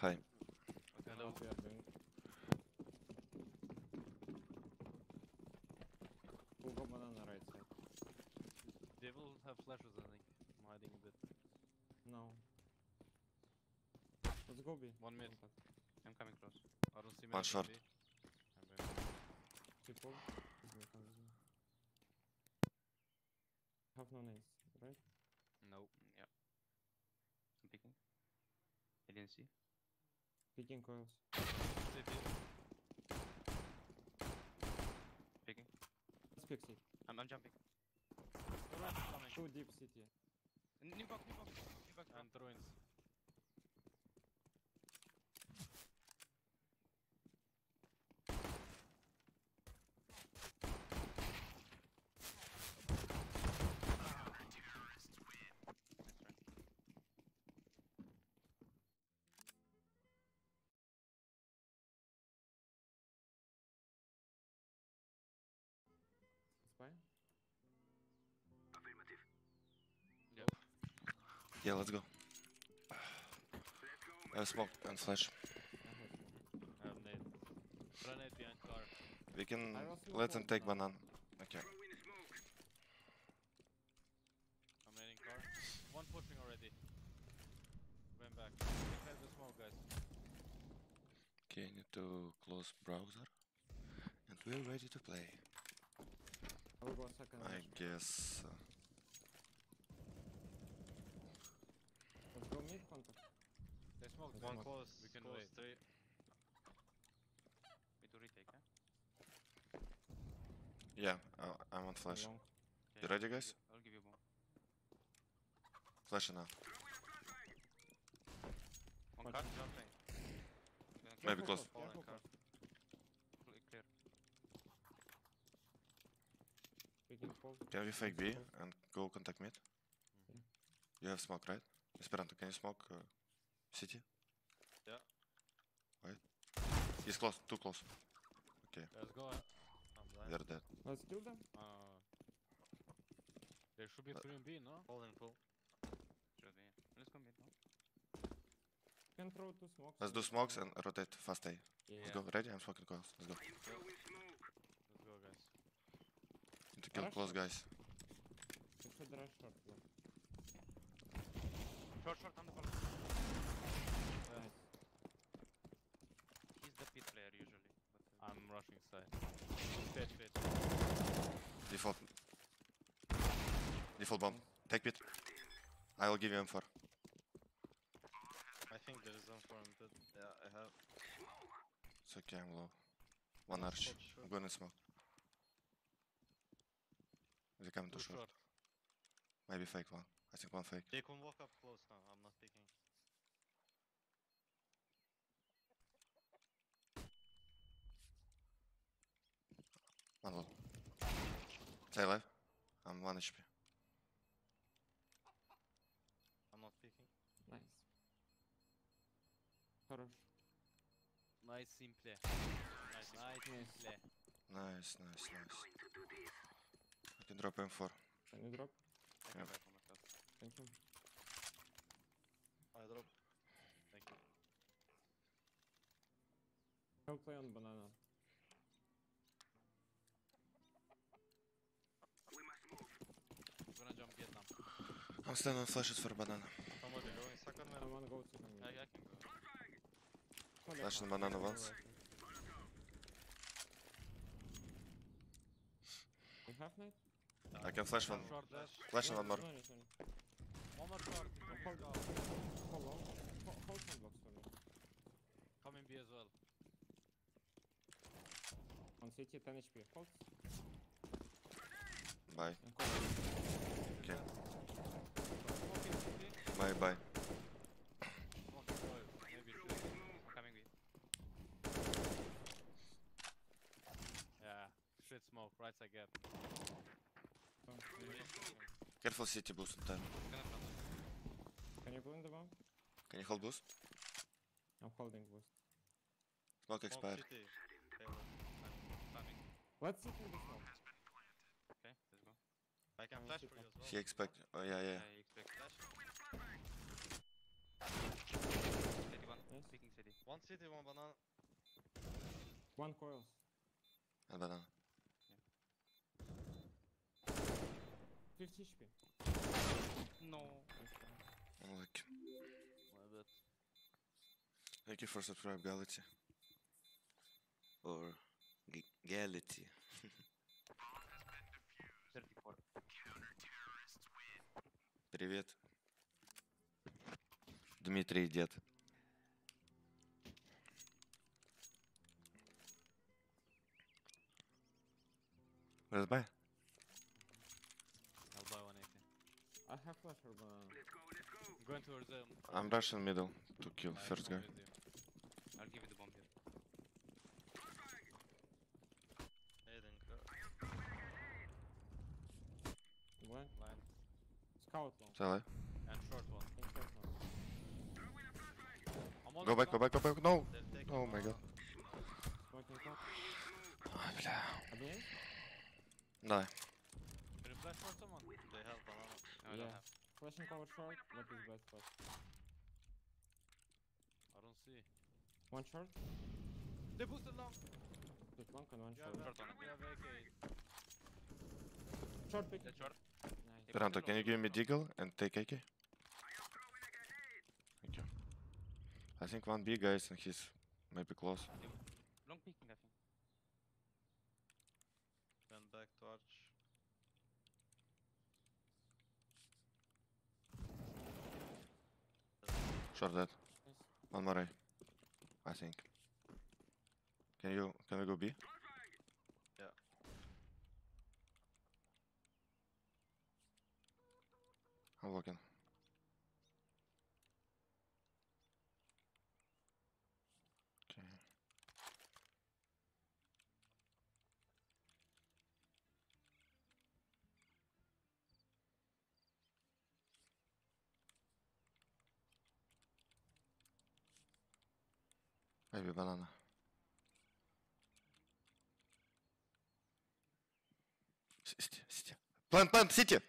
Hi. Hello. low. What we are doing. Who got right side? They will have flashes, I think. I'm hiding a bit. No. Let's go B. One mid. I'm coming close. I don't see One many. short. B. I'm going. People. Is me, comes me. Have no nades, right? No. Yeah. I'm picking. I didn't see. Picking coils. City. Picking. Let's pick C. I'm, I'm jumping. Orange coming. Two deep city. New box, new box, new box. And ruins. Yeah, let's go. I have smoke and flash. I have smoke. I have nade. Behind car. We can I will smoke let them take banana. Okay. I'm nading car. One pushing already. Went back. The smoke, guys. Okay, I need to close browser. And we're ready to play. I will go second. I rush. guess. Uh, Let's go mid contact. They smoked. One One smoke. close. We can close wait. Three. We to retake, huh? yeah, uh, I want flash. Long. You ready, guys? I'll give you bomb. Flash now. One One cut. Jumping. Maybe close. close, Fall careful close. Cl- Clear. Can we fake B and go contact mid? Yeah. You have smoke, right? Esperanto, can you smoke uh, city? Yeah. Wait. He's close, too close. Okay, Let's go. uh, I'm blind. they're dead. Let's kill them. Uh, there should be 3 in B, no? Fall and full. Should be. Let's go mid now. Can throw two smokes. Let's do smokes and rotate fast A. Yeah. Let's go, ready? I'm smoking coils. Let's go. Let's go, guys. Need to kill Rush close guys. You should rush short. bro. Short, short, on the ball. Nice. He's the pit player usually. But, uh, I'm rushing side. Pit, pit. Default. Default bomb. Take pit. I will give you M4. I think there is some for him. That, yeah, I have. It's okay, I'm low. One arch. short, short. I'm going to smoke. They coming Too too short. short. Maybe fake one. I think one fake. They can walk up close now. I'm not picking. One low. Stay alive. I'm one HP. I'm not picking. Nice. Хорош. Nice simple. Nice, nice Nice. simple. Nice, nice, nice. I can drop M4. Can you drop? I Yeah. Thank you. I drop. Thank you. I'll play on banana. I'm standing on flashes for banana. Somebody going second man. Someone go second mid. I, I can go. Come Flash back on now. banana once. You have night? I can flash one. Short dash. Flash on one more. No, need, no need. One more short. Hold, Go. hold long. Hold, hold some blocks for me. Coming B as well. On CT 10 HP. Hold. Bye. And call. Okay. Smoking city. Bye bye. Smoking coil. Maybe two. I'm coming with. Yeah. Shit smoke. Right side gap. Careful city boost in time. Can you pull the bomb? Can you hold boost? I'm holding boost. Smoke expired. Eh? city. Coming. Let's sit in the smoke. Okay, let's go. I can Oh, flash for you as well. He expect. Oh yeah, yeah. I expect Flash. City one. Yes. Picking city, one banana. One coils. And banana. 50 HP. No. Unlucky. My bad. Thank you for subscribe, Gality. Or G- Gality. 34. Привет. Дмитрий дед. Let's buy. I'll buy 180. I have flash for banana. I'm going towards them. I'm rushing middle to kill I first come guy. with you. I'll give you the bomb here. Aiden, go. One. Line. Scout long. Say hello. And short one. In short one. I'm on Go the back, go top. back, go back. No! They're taking Oh my banana. god. Smoking top. Ай, бля. Again? Да. Can you flash for someone? They have banana. No, I Yeah. don't have. Flashing cover short. What is best flash? I don't see. One short. They boosted long. Just one and one You short. have, Short one. you have AK. Short pick. That's short. Nice. Ranto, can you give me Deagle and take AK? Thank you. I think one B guys and he's maybe close. Long peeking, I think. Went back to arch. Dead. Nice. One more A. I think. Can you can we go B? Yeah. I'm looking. кроме банана. Сити. План, план, сити!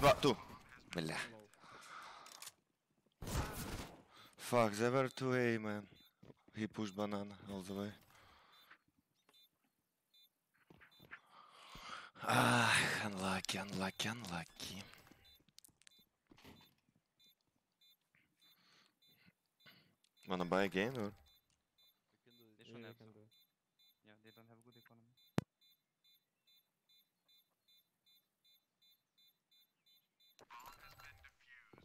Два, ту. Бля. Fuck, there were two A, man. He pushed banana all the way. Ah, unlucky, unlucky, unlucky. Wanna buy a game or? We can do it. They should yeah, have some. Yeah, they don't have good economy. Bomb has been defused.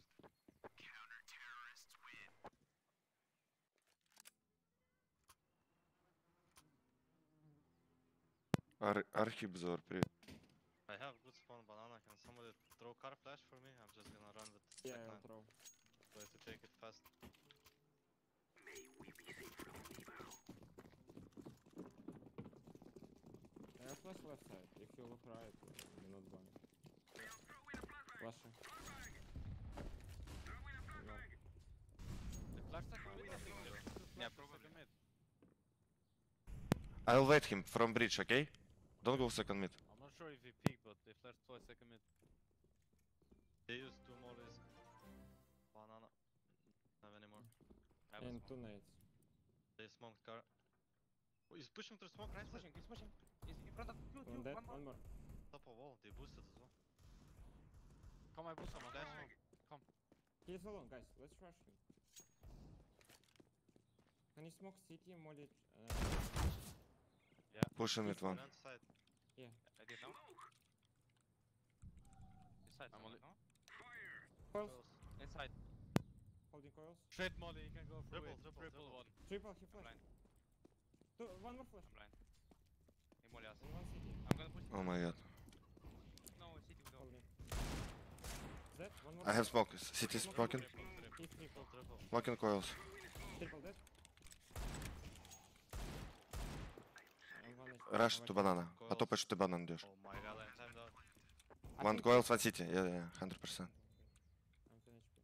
Ar Archibzor, please. I have good spawn banana. Can somebody throw car flash for me? I'm just gonna run with. Yeah, I'll throw. So I have to take it fast. I have flash left side. If you look right, you're not blind. Flashing. No. The flash second mid, I think. There's two Yeah, flashes probably. second mid. I'll wait him from bridge, okay? Don't go second mid. I'm not sure if he peeked, but they flashed twice second mid. They used two mollies. Banana. Have any more? And two nades. They smoked car. Oh, he's pushing through smoke right He's pushing, he's pushing. He's in front of you, One you, dead, one more. one more. Top of wall. They boosted as well. Come, I boost someone. Oh. Flash. He's alone, guys. Let's rush him. Can you smoke city, molly? Uh, Push him with one. Front side. I did now. Inside, I'm only- no? coils. Inside. Holding coils. Straight molly. You can go for Oh, it. Triple, triple, triple triple. one. Triple, he I'm flash. blind. Two, one more flash. I'm blind. Hey, Molly, us. And one city. I'm gonna push Oh my god. No, city. Holding. Dead, one more. I have smoke. City smoking. Triple. Smoking coils. Triple dead. Rush to banana. Coils. Потопай, что ты банан идешь. Oh my god, I'm timed out. I One coils, one city. Yeah, yeah, 100%. I'm 10 HP.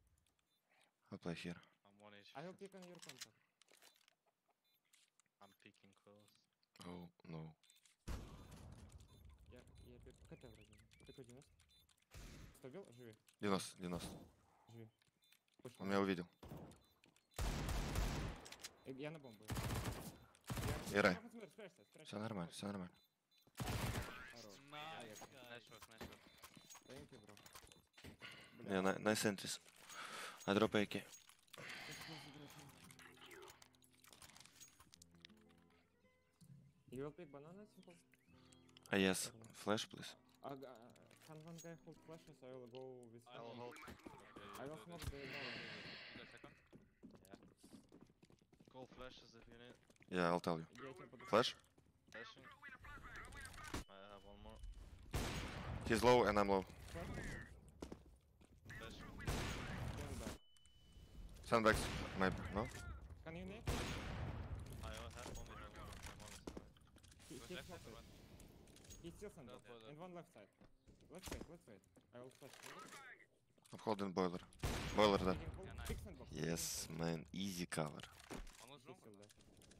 I'll play here. I'm one HP. I will pick on your contact. Oh, no. Я, я б... КТ вроде. Такой 90. Кто бил? Живи. 90, 90. Живи. Пусть Он меня увидел. Э, я, на бомбу. Я... Ира. Все нормально, все нормально. Найс, найс, найс. Thank you, bro. Бля. Не, найс энтрис. А дропайки. You will pick banana simple? Uh, ah, yes, flash please. Uh, uh, can one guy hold flashes? I will go with. I will hold. I will smoke the banana. Yeah. Call flashes if you need. Yeah, I'll tell you. Flash? Flashing. I have one more. He's low and I'm low. Flashing. Sandbags, maybe, no? Can you? Left side smoked or it. what? Still stand No, boiler. And one left side. Let's wait, let's wait. I will flash. I'm holding boiler. Boiler there. Taking hold. Yeah, nice. Pick sandbox. Yes, man, easy cover. One was He's wrong. still there.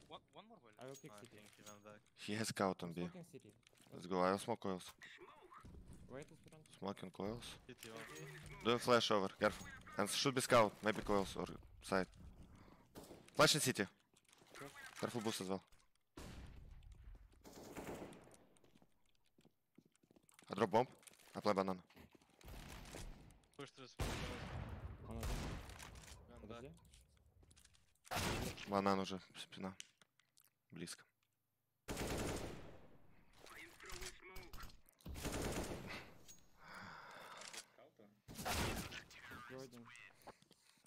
One, one more boiler. I will pick I city. think he went back. He has scout on I'm B. smoking city. Let's go, I'll smoke coils. Wait a second. Smoking coils. Hit you one. Doing flash over, careful. And should be scout, maybe coils or side. Flash in city. Careful boost as well. I drop bomb. I play banana. Push through. Подожди. Банан уже, спина. Близко.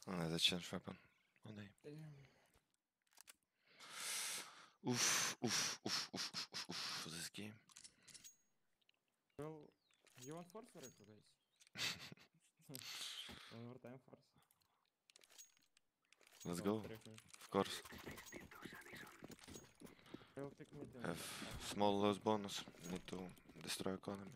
А, зачем швепан? Уф, уф, уф, уф, уф, уф, this game. Well, you want force or echo, guys? One more time force. Let's go, of course. I will pick mid and Have small loss bonus. Need to destroy economy.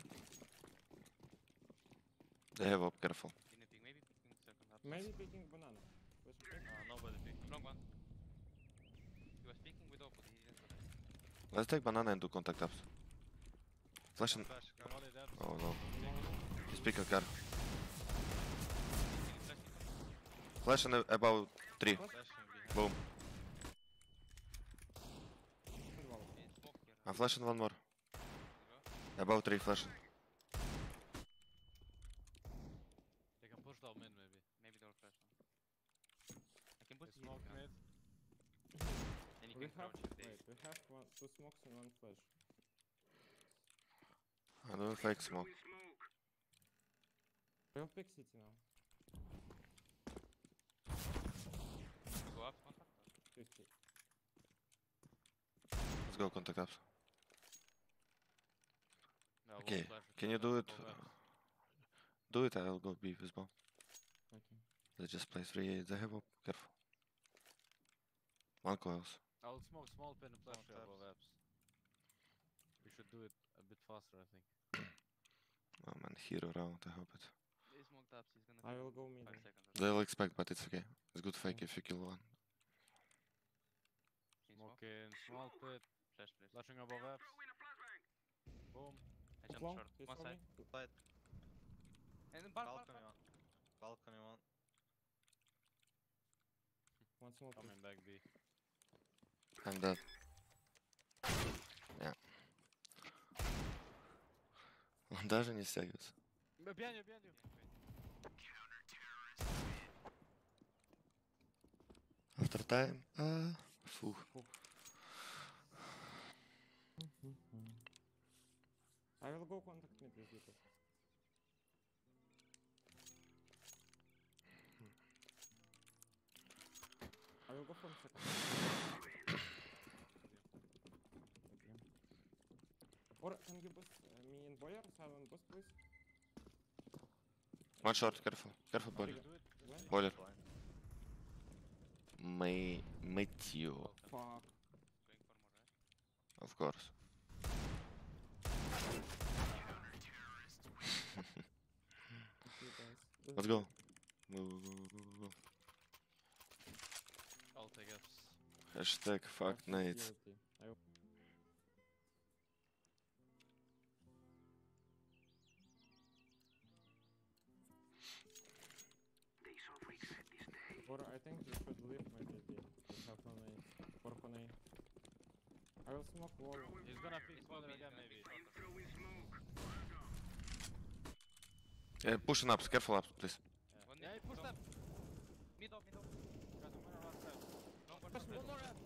They have up, careful. Didn't pick, maybe picking second half. Maybe picking banana. Let's pick. Uh, nobody picking. Wrong one. He was picking with opposite, he didn't. Let's take banana and do contact ups. Flash and... Flash. Come on, there. Oh no. He's picking car. Flashing. Flash and about 3. Flashing behind. Boom. And. I'm flashing one more. About 3 flashing. They can push down mid maybe. Maybe door flash one. I can hit smoke mid. Then you We can have, crouch if they... wait, we have one, two smokes and one flash. I'm doing fake smoke. We'll pick city now. You go up, contact. 50. Let's go contact ups. Yeah, we'll Okay, Can you do it? go. Do it, I'll go B with bomb. Okay. Let's just play 3 They have up, oh, careful. One coils. I'll smoke small pin and flash Small above taps. apps. We should do it a bit faster, I think. Oh man, hero round, I hope it. They smoked up, he's gonna I will go mid. 5 seconds. They'll expect, but it's okay. It's good fake Okay. if you kill one. so. In smoke. Smoke in small pit. Flash, please. Flashing above apps. Boom. I It's jumped long. short. He's One side. holding. Side. And then bar, bar, Balcony bar. one. Balcony one. One smoke. Coming back B. I'm dead. Он даже не стягивается. Behind you. After time. А, фух. I will go contact with you. I will go from second. Or can you boost uh, me in boiler? Silent boost, please. One short, careful. Careful, boiler. Do it. When? Boiler. Fine. May Matthew, Fuck. Going for more, right? of course. Let's go. Go, go, go, go, go, go. I'll take apps. Hashtag fuck Fuck nades. guilty. I will- Or I think you should leave maybe B. You have on A. Or on A. I will smoke wall. He's gonna pick This will spoiler be again, gonna maybe. be shorter. Yeah, pushing up. Careful up, please. Yeah, One yeah mid, he pushed don't- up. Mid up, mid up. Guys, I'm gonna run set. Don't push Push up. one more red.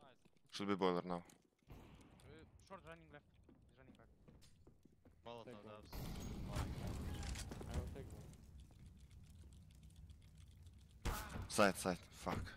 Nice. Should be boiler now. Uh, short running left. He's running back. Molotov Side, side. Fuck.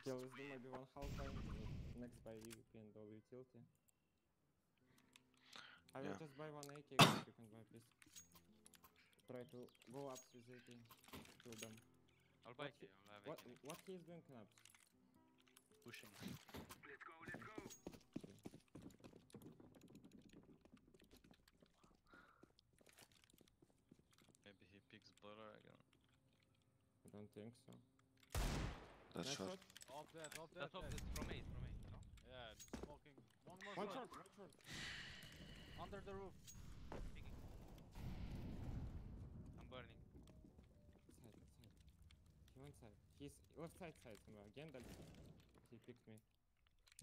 Okay, let's do maybe one half. Next buy EVP and all utility. I will Yeah. just buy one AK if you can buy please. Try to go up with AK. Kill them. I'll buy What key. he- I'll have What AK. what he is doing canups? Pushing. Let's go, let's go! Maybe he picks boiler again. I don't think so. That's Nice shot. Top dead, top dead. That's up. dead. It's from A. It's from A. No? Yeah, smoking. One more One shot. shot, one shot. Under the roof. Picking. I'm burning. Side, side. He went side. He's left side side somewhere. Again that he picked me.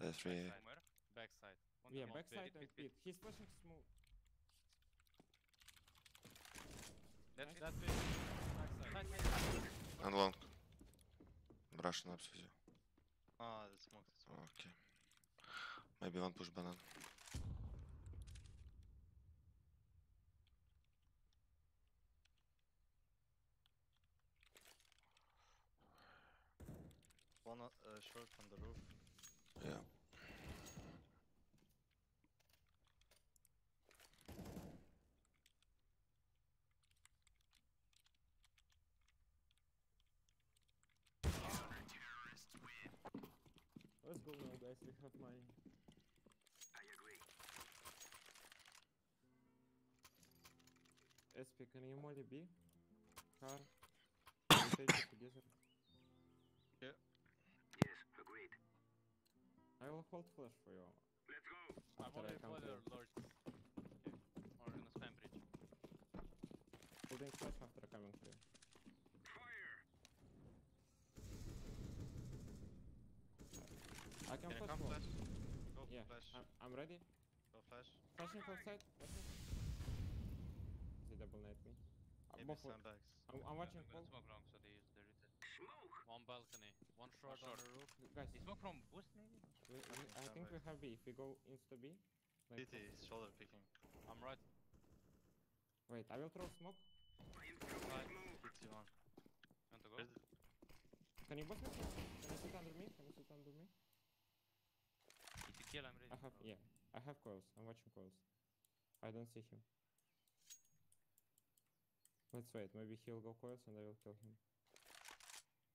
That's three. Backside. Where? Backside. On yeah, the mount. backside and pit, pit. He's flashing smooth. That's Nice. it. That pit. Backside. Side, side, side. And long. Russian you. Ah, the smoke. The smoke. Okay. Maybe one push banana. One uh, short on the roof. Yeah. Let's go now guys, we have money. SP, can you molly B? Car? We take it together. Yeah. I will hold flash for you. I'm After only I come boiler, clear. Lord. Or in a spam bridge. Holding flash after coming clear. I can Can I come flash? Go Yeah, flash. I'm, I'm ready. Go flash. Flashing outside. Flashing. They double knight me. Uh, Maybe both sandbags. I'm, I'm watching I'm smoke long, so they use the reset. One balcony. One short, short. on the roof. Guys, They smoke from boost maybe? we, we, Fucking I think we have B. If we go insta B. Like, CT is shoulder picking. I'm right. wait, I will throw smoke. Side. CT. Want to go? Can you both me? Can you sit under me? Can you sit under me? If you kill, I'm ready. I have, yeah, I have coils. I'm watching coils. I don't see him. Let's wait. Maybe he'll go coils and I will kill him.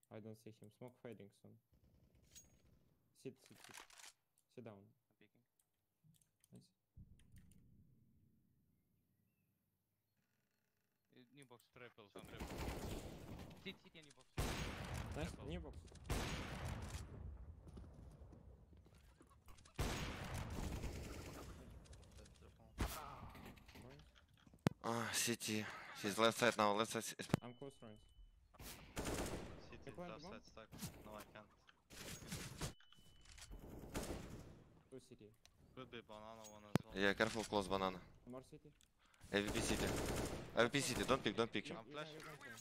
I don't see him. Smoke fading soon. Sit, sit, sit. Sit down. I'm picking. Nice. Uh, New box. Triple, Some triple. Sit, sit, yeah, new box. Nice. Careful. New box. Ah, city. He's left side now. Left side. is- I'm close. City plant left side stuck. No, I can't. Two city. Could be banana one as well. Yeah, careful. Close banana. More city. AVP city. AVP city. Don't pick. Don't pick. You- I'm you flash. can- you can play.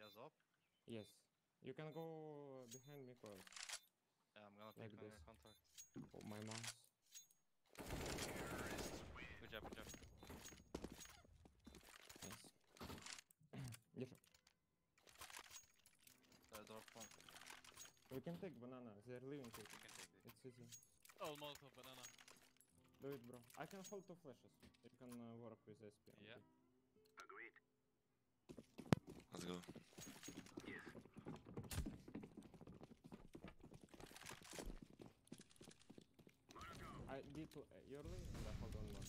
Yes, up. Yes. You can go behind me, coil. Yeah, I'm gonna Like on this. your contact. Hold my mouse. Good job, good job. Yes. Get I drop one. We can take banana, they're leaving it. We can take it. It's easy. Oh, Molotov, banana. Do it, bro. I can hold two flashes. You can uh, work with SP. Yeah. Agreed. Let's go. I did to uh, early and I hold on more.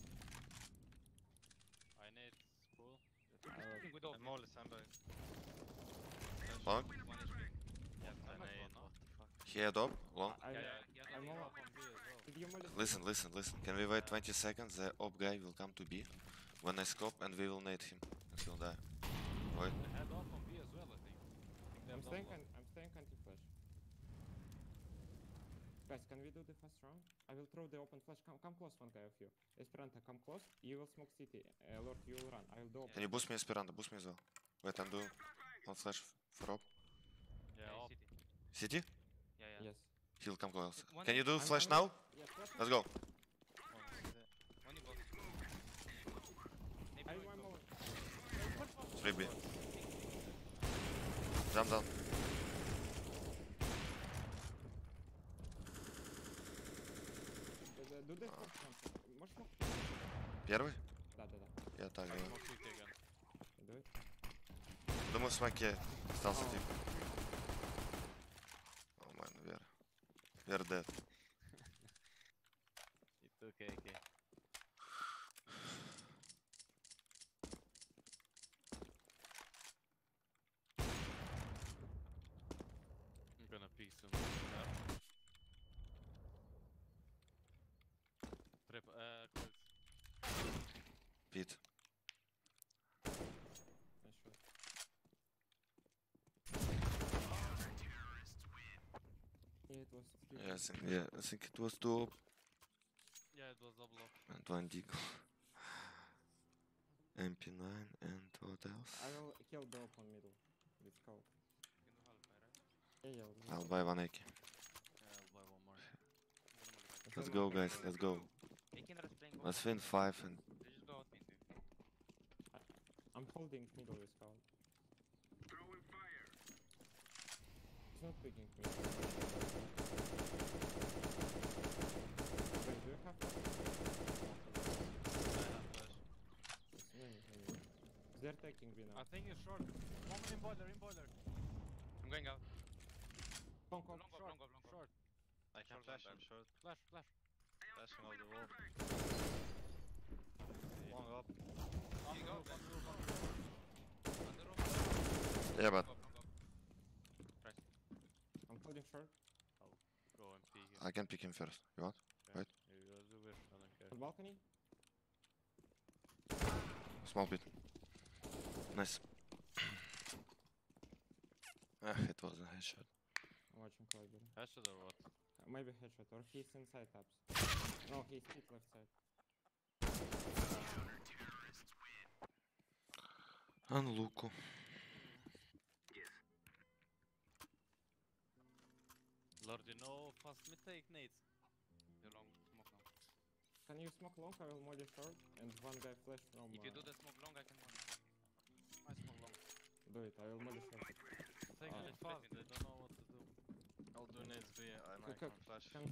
I need spool. I will- With all. And Molly sandbag. Long. One HP. Yeah, I'm 10 not 8. one, no? What the fuck? He had up. Long. I, Yeah, yeah, yeah. I'm all- yeah. on B as well. Did you molly? Listen, listen, listen. Can we wait 20 seconds? The op guy will come to B when I scope and we will nade him and he'll die. Wait. They had off on B as well, I think. I think I'm have staying. Guys, can we do the first round? I will throw the open flash. Come, come close, one guy of you. Esperanto, come close. You will smoke city. Uh, Lord, you will run. I will do open. Can you boost me Esperanto? Boost me as well. Wait, I'm doing one flash for op. Yeah, city. City? Yeah, yeah. Yes. He'll come close. One Can you do I'm- flash now? Yes, flash. Let's go. One box. Maybe more. 3B. Jump down. Первый? Да, да, да. Я так думаю. Давай. Думаю, смоке остался тип. О, мэн, Вер. Вер дед. I think, yeah, I think it was two op Yeah, it was double up. and one deagle. MP9 and what else? I will kill the open middle. With scout. You can do half right? Yeah, yeah. we'll I'll buy one AK. Yeah, I'll buy one more. I'm gonna multiply. If Let's go, guys. Let's go. They can rush playing both. Let's win five and They just go out mid. dude. I'm holding middle with scout. He's not picking me. Wait, do you have flash? I have flash. Yes, no, no, no. They're taking me now. I think it's short. One in boiler, in boiler. I'm going out. Conk, conk. Long go, long go, long go. Short. I can Short flash one him short. Flash, flash. Flashing over the wall. Long up. On the roof, on the roof, on the roof. Under room. yeah, but Long go, long go. I'm holding short. Go and peek him. I can pick him first. You want? Okay. right. You do wish, I don't care. On balcony. Small pit. Nice. ah, it was a headshot. I'm watching Clyde. Headshot or what? Uh, Maybe headshot or he's inside tabs. No, he's hit left side. Luku. Lord, you know fast mid take nades. Do long smoke now. Can you smoke long? I will molly short and one guy flash from. If you do uh, the smoke long, I can molly. Do it. I will molly short. Take Ah. it fast, they don't know what to do. I'll do nades B and I can flash. Can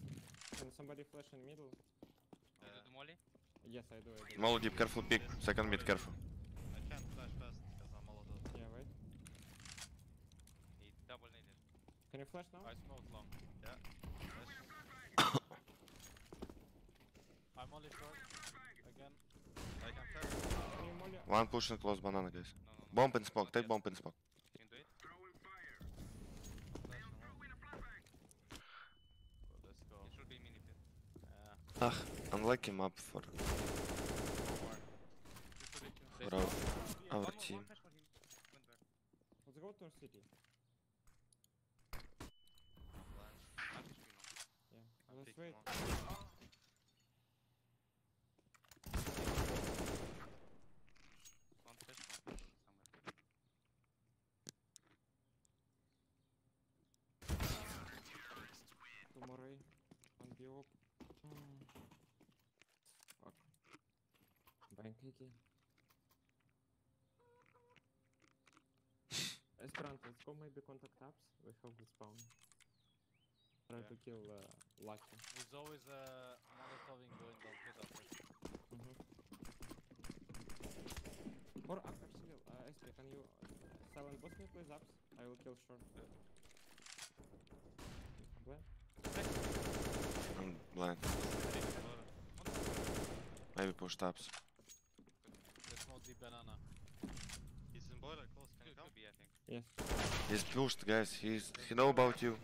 can somebody flash in middle? You do the molly? Yes, I do. I do. Molly deep, careful pick. Second mid, careful. I can't flash fast because I'm molotov. Yeah, wait. He double needed. Can you flash now? I smoke long. Yeah. Flash. I'm only short. Again. I can flash. Can you molly. One pushing close banana, guys. No, no. Bomb in smoke. Take bomb in smoke. Can do it. Let's go. It should be mini pit. Yeah. Ah, unlucky map for for our, team. Let's go to city. Yeah. Let's wait. one. One flash one somewhere. Tomorrow. On the op. Mm. Fuck. Bank again. Esperanto, let's go maybe contact apps. We have the spawn. Try Yeah. to kill uh, Lucky. There's always a molotoving going down pit after. Mm-hmm. Or uh, actually, uh, SP, can you uh, silent boss me please apps? I will kill short. Blend? I'm blind. Maybe push taps. Let's not deep banana. He's in boiler, close. Can you Could, come? could be, I think. Yes. He's pushed, guys. He's he know about you.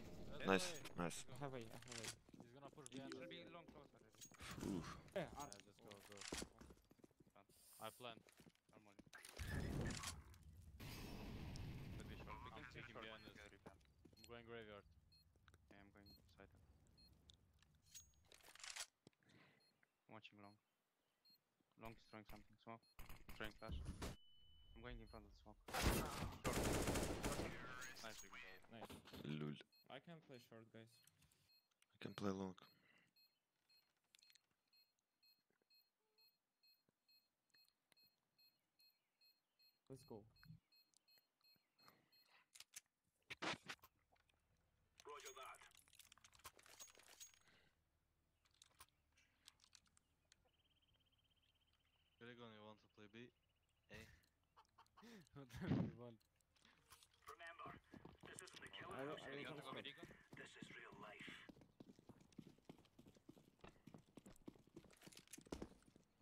Nice, nice. I have a, I have a. He's gonna push behind Should us. be long close already. Oof. Yeah, Yeah, Art. just go, go. I plan. Normally. Could be short. We I'm can take taking behind us. I'm going graveyard. Yeah, I'm going side. I'm watching long. Long is throwing something. Smoke. Throwing flash. I'm going in front of the smoke. Short. Nice, we can go. Nice. Lul. I can play short, guys. I can play long. Let's go. Gregor, you want to play B? Whatever you want. Oh, I will, I You will want to come go with short. Eagle?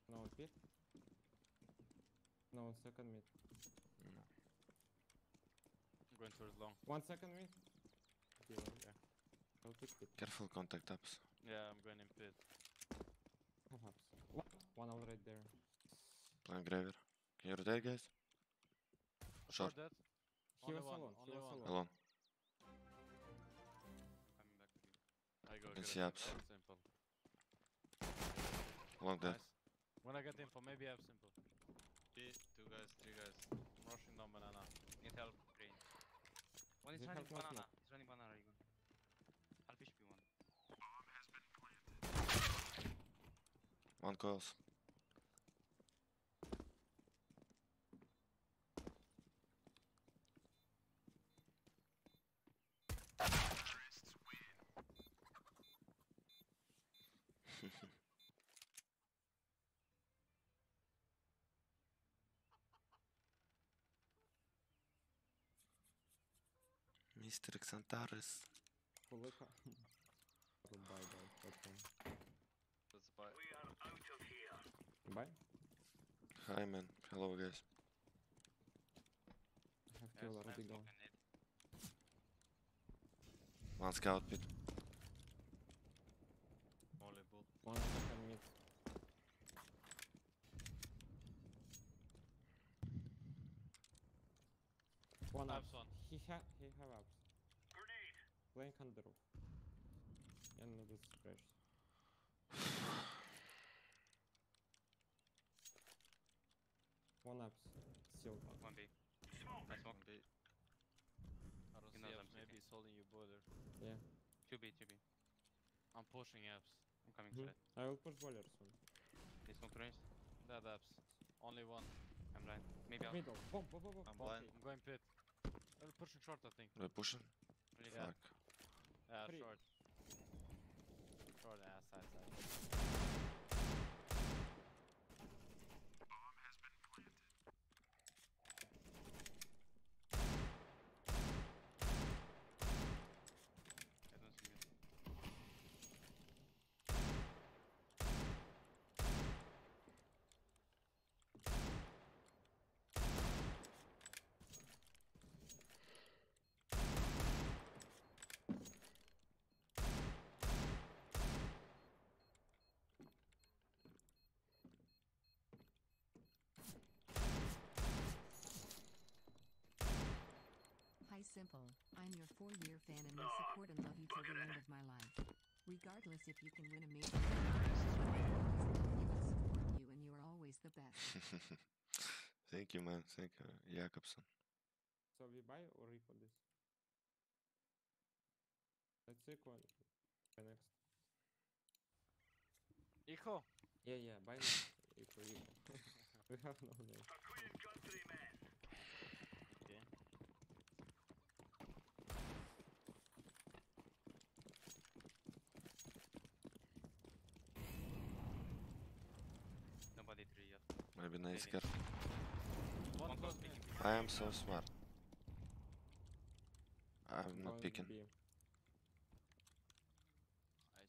No pit. No second mid. I'm going towards long. One second mid. Deal. Yeah. I'll pick pit. Careful contact taps. Yeah, I'm going in pit. Have ups. One, one already there. Playing graveyard. Can you rotate, guys? Short. Dead. He Only was one, alone. He only was one. alone. Alone. Coming back to you. I go. Can get see ups. Have Simple. Along there. Nice. When I get info, maybe I have simple. B, two guys, three guys. I'm rushing down banana. Need help, green. One is running have no banana. He's running banana, Eagle. I'll fish B1. One coils. Mr. Xantares. Full eco. Goodbye, guys. Okay. Let's buy. Bye. Hi, man. Hello, guys. I have Yes, kill I have already gone. One scout pit. Molly bull. One second mid. One up. Ups one. He ha he have ups. Grenade. Playing under roof. And this splash. One ups. Still up. One B. I smoke. B. I don't You see apps. Maybe city. he's holding you boiler. Yeah. Two B, two B. I'm pushing apps. I'm coming Mhm. side. I will push boiler soon. They smoke range. Dead apps. Only one. I'm blind. Maybe I'll Middle. Bomb, bomb, bomb, bomb. I'm blind. I'm going pit. Uh, pushing short, I think. We're pushing. really Fuck. Yeah, Three. Uh, short. Short, yeah, side, side. I don't see mid. Simple. I'm your four-year fan and will support and love you till the end of my life. Regardless if you can win a major or I will support you and you are always the best. Thank you, man. Thank you, Jakobsen. So we buy or repo this? Let's take one. Next. Echo! Yeah, yeah, buy next. Eco, eco. we have no name. Maybe nice Maybe. careful. One close picking. I am so smart. I'm not picking. B. I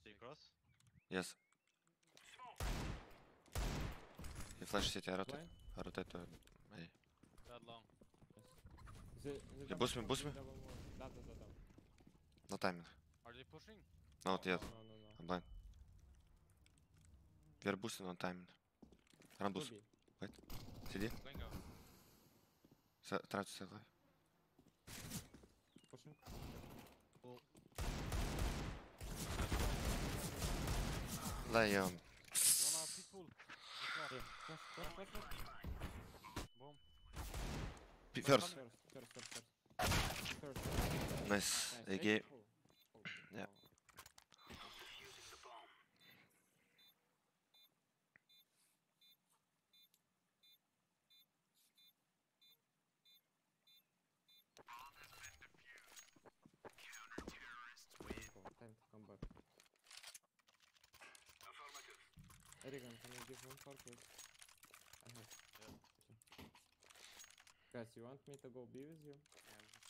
See check. cross? Yes. He flash city, I rotate. I rotate to A. That long. Yeah, boost me, boost me. Да, да, да, да. No timing. Are they pushing? Not yet. No, no, no. I'm blind. We are boosting on timing. Run boost. B. CD. Going out. Se- Try to save life. Pushing. Lion. One out people. Yeah, flash, flash, flash, flash. Boom. P- First. First, first, first, first. First. Nice. Nice. They Eight. gave. Cool. Cool. Yeah. Oh. Cool. Time to come back. Erigan, can you give one part, please? I. Guys, you want me to go B with you?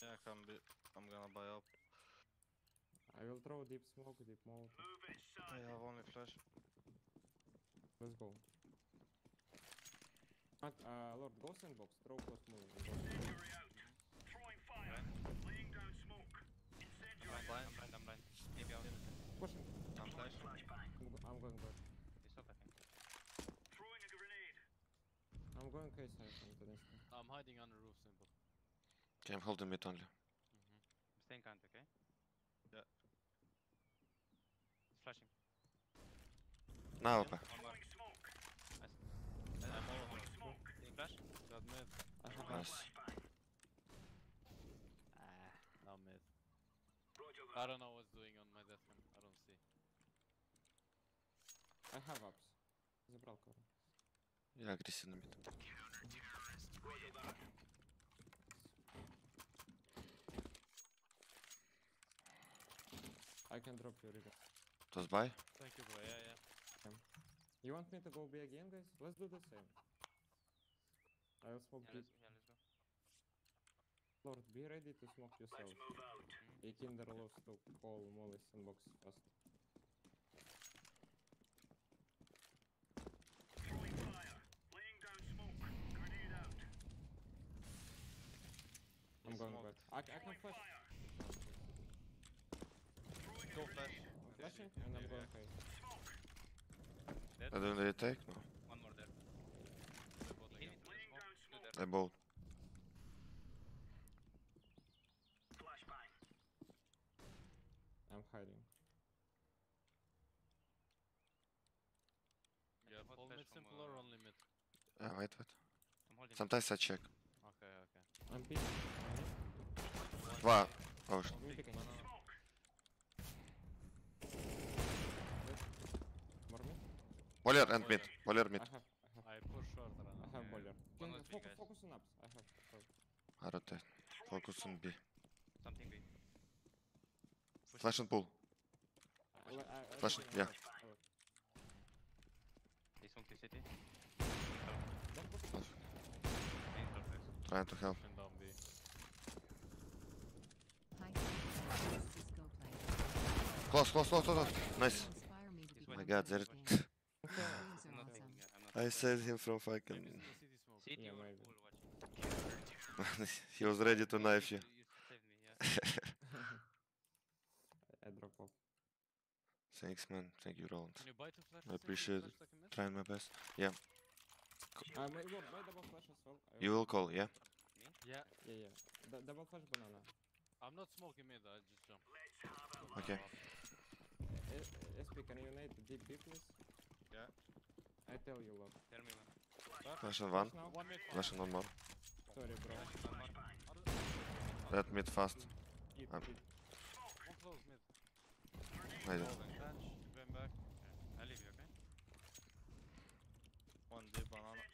Yeah, come be. I'm gonna buy up. I will throw deep smoke, deep mode. I have only flash. Let's go. Matt, uh, Lord, go sandbox, throw close move. and go. I'm blind. I'm blind. I'm blind. Maybe out. Pushing. I'm flash. I'm, go- I'm going back. He's shot, I think I'm going K side into this. I'm hiding under roof simple. Okay, I'm holding mid only. Mm-hmm. I'm staying kind, okay? Yeah. He's flashing. Now open. One more. Nice. I'm all over. Getting flash. Got mid. I have Nice. Ah, now mid. I don't know what's doing on my death cam. I don't see. I have ups. Забрал кого. Я агрессивно мид. I can drop you, Riga. Toss buy. Thank you, bro. Yeah, yeah. You want me to go B again, guys? Let's do the same. I will smoke Yeah, deep. let's, yeah, let's go. Lord, be ready to smoke yourself. A Kinder loves to call Molly sandbox fast. I'm going smoked. back. I, c- I can flash. Go flash. Flashing and I'm going high. Dead. I don't retake. No. One more there. They both Hit again. it with the smoke. Two there. They both. I'm hiding. Yeah, Hot full mid simple or uh, only mid? Uh, wait, wait. I'm holding. Sometimes I check. Okay, okay. I'm peeking. Два. Хорош. Болер and mid. Болер mid. Ага, I push short run. ага, болер. Фокус на апс. Ага, фокус. I rotate. Focus on B. Something B. Flash and pull. Flash, and- yeah. They smoke the city. Don't push. Trying to help. Don't Close, close, close, close. close. Nice. You inspire me to He's be waiting. My god, there. this game. Dreams are I'm not awesome. thinking. Yeah, I'm not. I saved him from fucking. Maybe it's the city smoke. City Yeah, or maybe. pool watching. he was ready to knife you. You saved me, yeah. I drop off. Thanks, man. Thank you, Roland. Can you buy two flashes? I appreciate it. Trying my best. Uh, my lord, double flash as well. I You will call, yeah? Yeah. Yeah, yeah. D- double flash banana. I'm not smoking mid, I just jump. Okay. S- SP, can you nade the deep B, please? Yeah. I tell you, look. Tell me when. Flash on one. now? One mid. Flash on one more. Sorry, bro. One. That mid fast. Keep, Um, keep. One close mid. Maybe. Holding bench. Going back. Okay. I leave you, okay? One deep banana.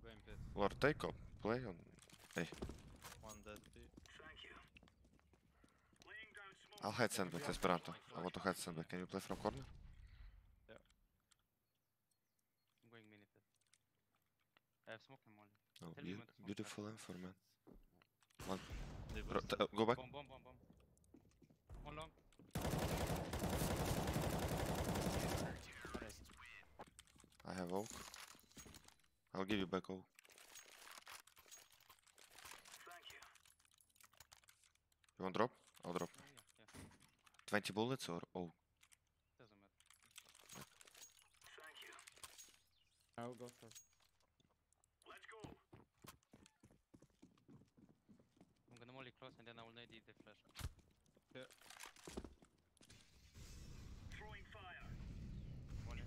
Going pit. Lord, take up. Play on. One dead deep. I'll hide sandbag, Esperanto. I want to hide sandbag. Can you play from corner? I'm going mini pit. I have smoke and molly. Oh, Tell me beau- when to smoke beautiful info, man. Deep Bro, uh, go back. Bomb, bomb, bomb, bomb. One long. I have oak. I'll give you back oak. You want drop? I'll drop. Oh, yeah, yeah. 20 bullets or oh Doesn't matter. I'll go short. I'm gonna molly close and then I will nade the flash. Molly.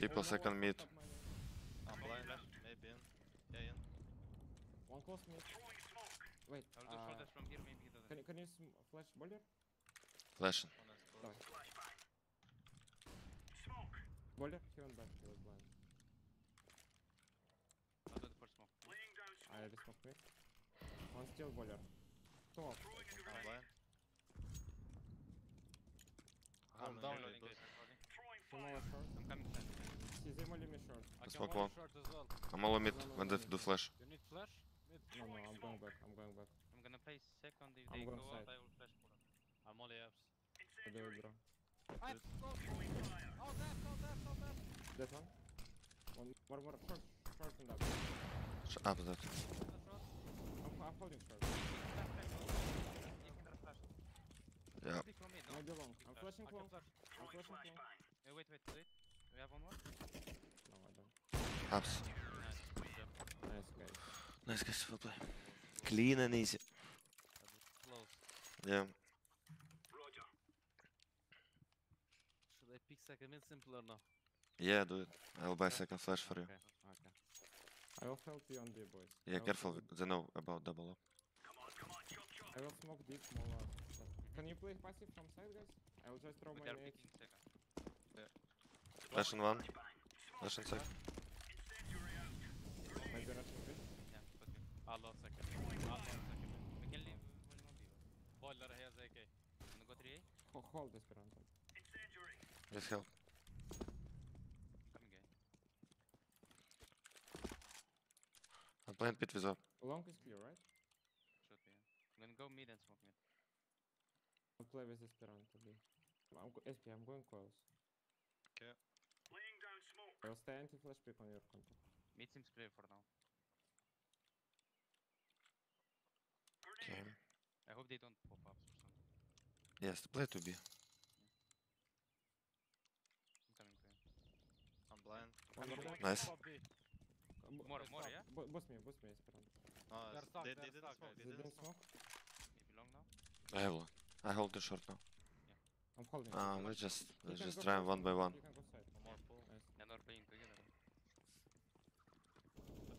People Oh, no, second one mid. top mine. I'm blind. Maybe in. Yeah, in. One close mid. Wait, I will do uh, shoulders from here, maybe he doesn't. Can, you- can you sm flash boiler? Flashing. Давай. Boiler? He went back, he was blind. I'll do the first smoke. I already smoked mid. One still boiler. Two off. I'm blind. I'm down I'm rolling. Two more short. I'm coming fast. See, they molly me short. I smoke one. short as well. I'm all mid when they do flash. You need flash? Mid. No, no, I'm going back, I'm going back. Play second. If I'm they go out, side. I will flash for them. I'm only apps. I do it, bro. I have close. Oh, left, oh, left, oh, left. That one? One more, more, short and up. Sh up that. I'm, I'm holding flash. Yeah. No? Long. I'm Flash. flashing flash. I'm flashing long. Uh, wait, wait, wait. We have one more? No, I don't. Ups. Nice. Nice, guys. Nice guys, well play. Clean and easy. That was close. Yeah. Should I pick second mid simple or no? Yeah, do it. I'll buy second flash for you. Okay. Okay. I will help you on the boys. I Yeah, will careful. They know about double up. Come on, come on, chop, chop. I will smoke deep, smaller. Can you play passive from side, guys? I will just throw But my they are picking second. Flash on one. Flash on sec. Maybe rushing mid. Yeah, but we, I'll lost second. Second mid. we can leave. Will not be. Boiler has AK. Gonna go 3A? Ho hold Esperanto. Let's help. Coming guy. I'm playing pit with up. Long is clear, right? Should be. Yeah. I'm gonna go mid and smoke mid. I'll play with Esperanto. B. I'm go SP, I'm going close. Okay. Laying down smoke. I will stay anti-flash pick on your contact. Mid seems clear for now. Okay. I hope they don't pop up or something. Yes, play to be. I'm coming to you. I'm blind. One more Nice. top B. Bo- More, more, yeah? bo- Boost me, boost me, Esperanto. No, They're stuck, they, they're they didn't stuck, smoke. They They didn't didn't smoke. smoke? Maybe long now? I have one. I hold the short now. I'm holding. Uh, let's just let's just try one by one. You can go side. One more pull. Nice. And we're playing together.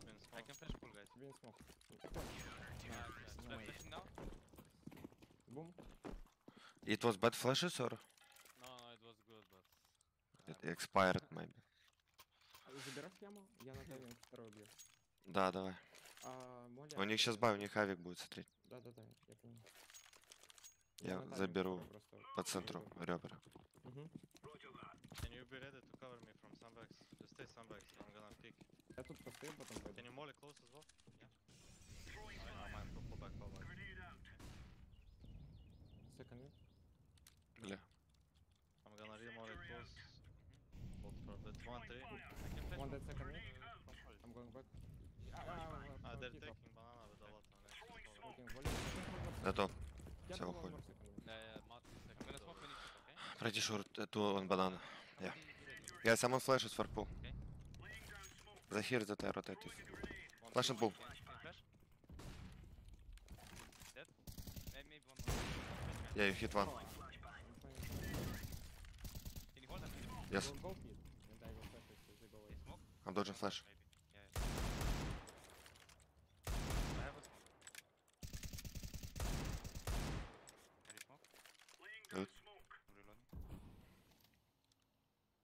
In I smoke. can flash pull guys. Being smoke. Nice, Nice. nice. Should I Nice. flashing now? Boom. It was bad flashes or No, no, it was good, but... it expired maybe? А, Забираешь яму? Я на тайминг второй убью. Да, давай. А, Моля... У них сейчас бай, у них авик будет смотреть. Да-да-да, я понял. Я тайминг заберу просто По центру ребра. Мгм. Can you be ready to cover me from sandbags? Just stay sandbags. I'm gonna pick. Я тут постою, потом пойду. Can you molly close as well? Yeah. I might pull, pull back, pull back second win. Yeah. I'm gonna remote it close. Hold for that one tree. One that second win. I'm going back. Ah, they're taking banana with a lot on Готов. Все, выходим. Пройди шорт, эту он банана. Yeah. Я yeah, someone flashes for pull. Okay. The here that I rotated. Flash and pull. Yeah. I have a smoke. Ready smoke? Good. I'm reloading.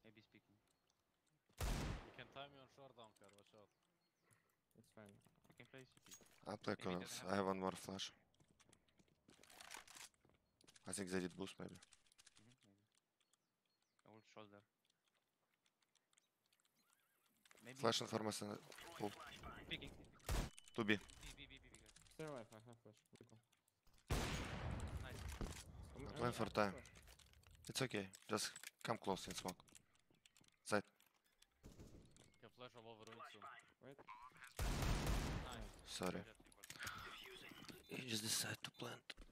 Maybe speaking. You can time me on short dunker, watch out. It's fine. I can play CT. I'll play Maybe it coils. doesn't I have one more flash. I think they did boost maybe. Mm-hmm, maybe. I will shoulder. Maybe Flash and pharmacy. Full. Peeking. 2B. B, B, B, B, B, guys. Stay alive, I have flash. Nice. I'm playing for time. It's okay. Just come close in smoke. Side. Can flash all over ruin soon. Wait. Nice. Sorry. He just decided to plant.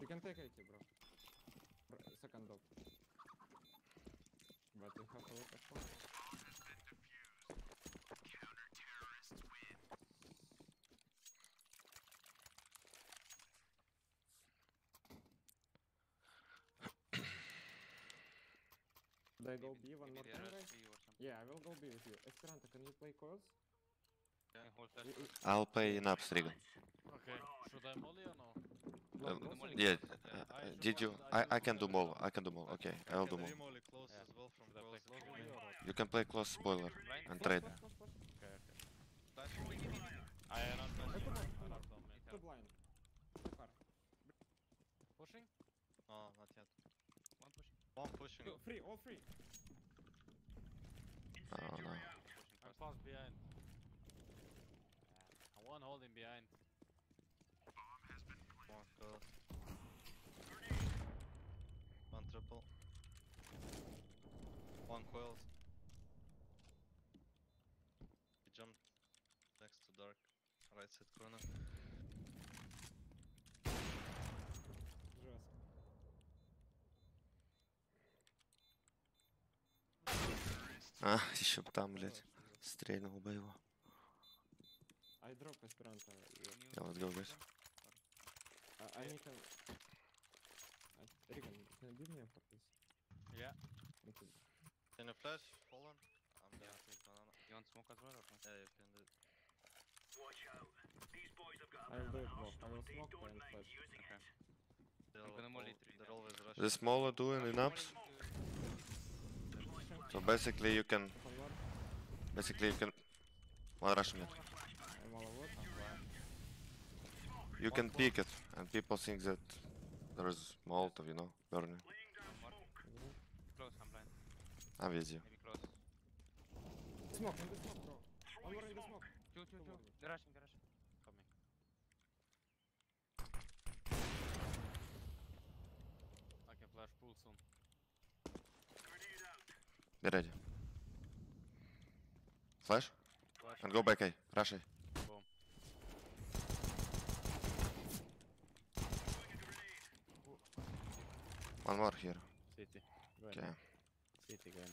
You can take 80, bro. Bro, Second dog. But you have a lot of fun. Should I go Maybe- B one maybe more time, guys? B or something. Yeah, I will go B with you. Esperanto, can you play coils? I'll play in ups, Regan. Okay, should I molly or no? No, Um, no the molly sense. Yeah, Yeah, uh, I uh, should did you? I I, can do want I can do molo. Okay, I will do Can molo. remolly close Yeah. as well from Should I play close. close if with you you want. or what? You can play close spoiler and trade. I am not Uh, flashing. come on, I come on. don't know, man. Too blind. Pushing? No, not yet. One pushing. One pushing. Two, Free, all free. Oh no. I'm fast. fast behind. One holding behind. One coil. One triple. One coils. He jumped next to dark. Right side corner. Жестко. А, еще там, блядь. Стрельнул бы его. I drop Esperanto. yeah. Yeah, let's go, guys. I, I need a... I, Regan, can you give me a for this? Yeah. Thank you. Can you flash? Hold on. I'm gonna take banana. You want smoke as well or not? Yeah, you can do it. I will do it both. I will smoke and flash. Okay. They're, I'm gonna molly three they're always rushing. The smaller doing in ups. So basically you can, basically you can, one rush mid. I'm all over. You can peek it, and people think that there is Molotov, you know, burning. Close, I'm blind. I'm with you. Maybe close. Smoke, the smoke, bro. One more in the smoke. Two, two, Two. They're rushing, they're rushing. Coming. I can flash pool soon. Be ready. Flash, Flash. and go back A. Rush A. One more here. City. Go Okay. City, go in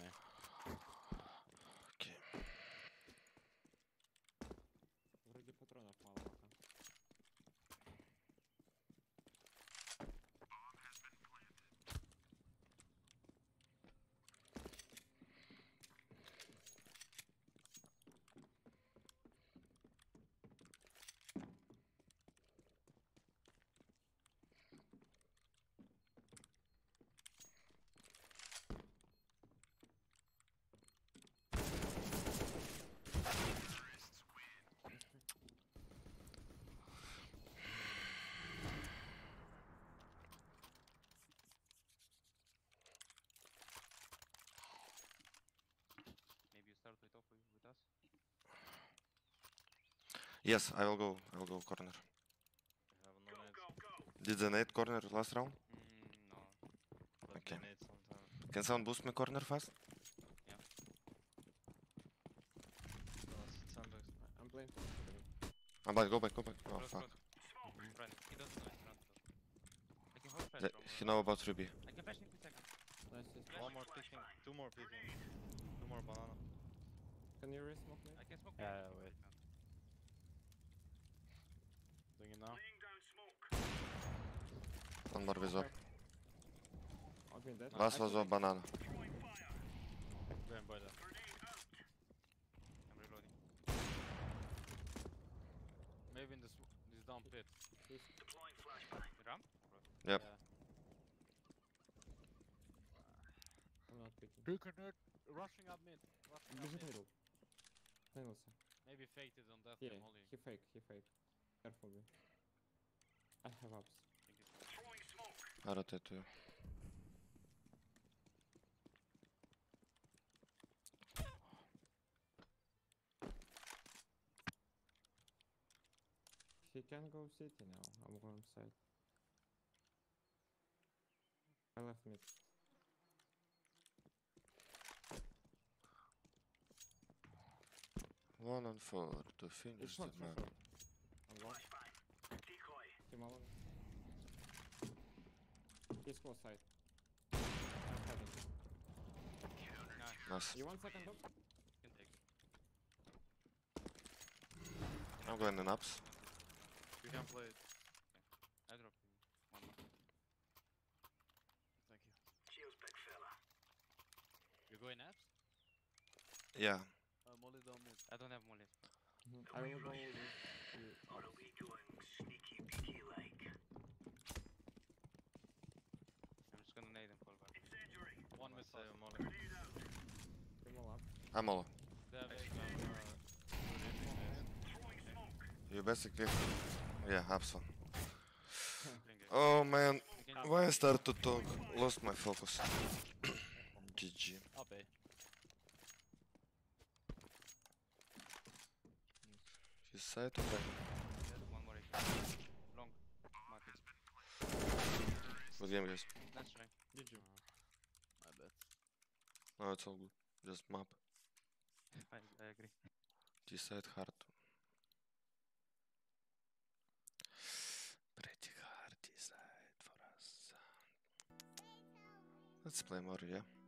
Yes, I will go. I will go corner. I have no nades, Did the nade corner last round? Mm, no. but Okay. we. Can someone boost me corner fast? Last sandbags. I- I'm playing. I'm back. Go back. Go back. Oh close, fuck. close. Run. He doesn't know run. I can hold The, he uh, know about 3B. I can flash in two seconds. Nice, nice. One more picking. Two more picking. Two more banana. Can you re-smoke me? I can smoke Yeah, behind wait him now. One more. I've been dead. Last was a banana. Damn, by. I'm reloading. Maybe in this this down pit. Deploying flashbang. Ram? Yep. Yeah. I'm not picking. Rushing up mid. Rushing up mid. Maybe fake it on that yeah. He fake, he fake. Careful, bro. I have ups. I rotate to you. He can go city now. I'm going side. I left mid. One and four to finish It's the short, short, map. short. I'm lost. Team alone. He's close side. Nice. Nice. You want second up? Can take it. I'm going in ups. You can play it. I drop you. One more. Thank you. You going apps? Yeah. Uh, molly down mid. I don't have molly. Mhm. I will go with you. I'm just gonna nade him fall back. One uh, mid say molly. Team all up. I'm all. They have eight man. You basically. Yeah, ups one. Bring. Oh man, why I start to talk? Lost my focus. GG. Up A. His side or back? One more AK. Long. Market. Good game, guys. Let's try. GG. My bad. No, it's all good. Just map. I, I agree. This side hard. Pretty hard this side for us. Let's play more, yeah?